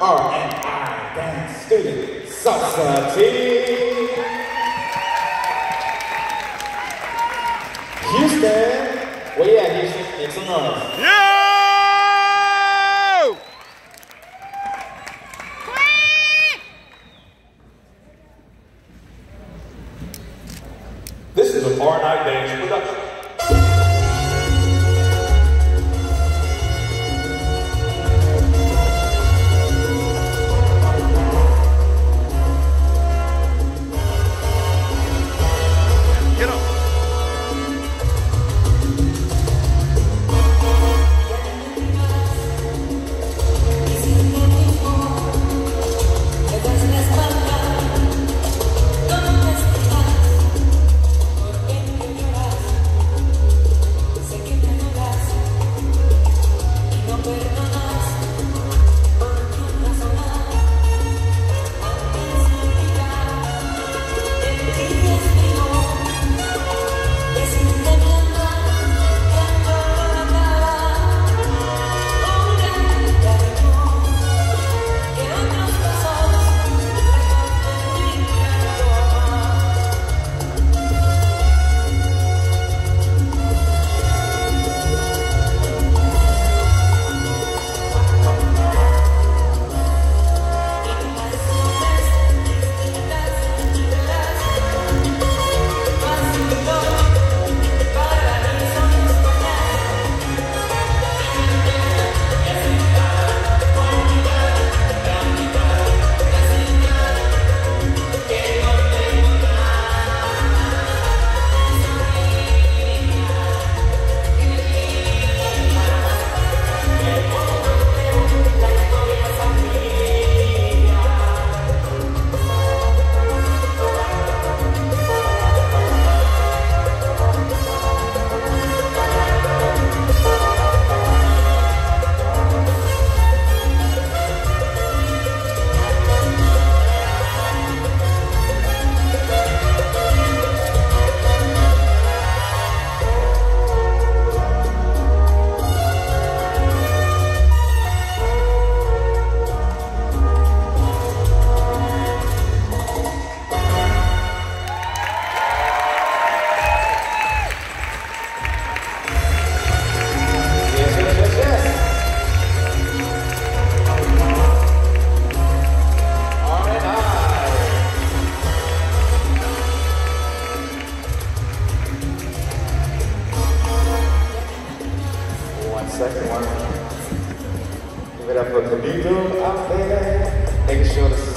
R&I Dance Student Team. Houston. Where at, Houston? Make some noise. Yeah! This is an R&I Dance second one. Give it up for Camilo out there. Make sure to subscribe.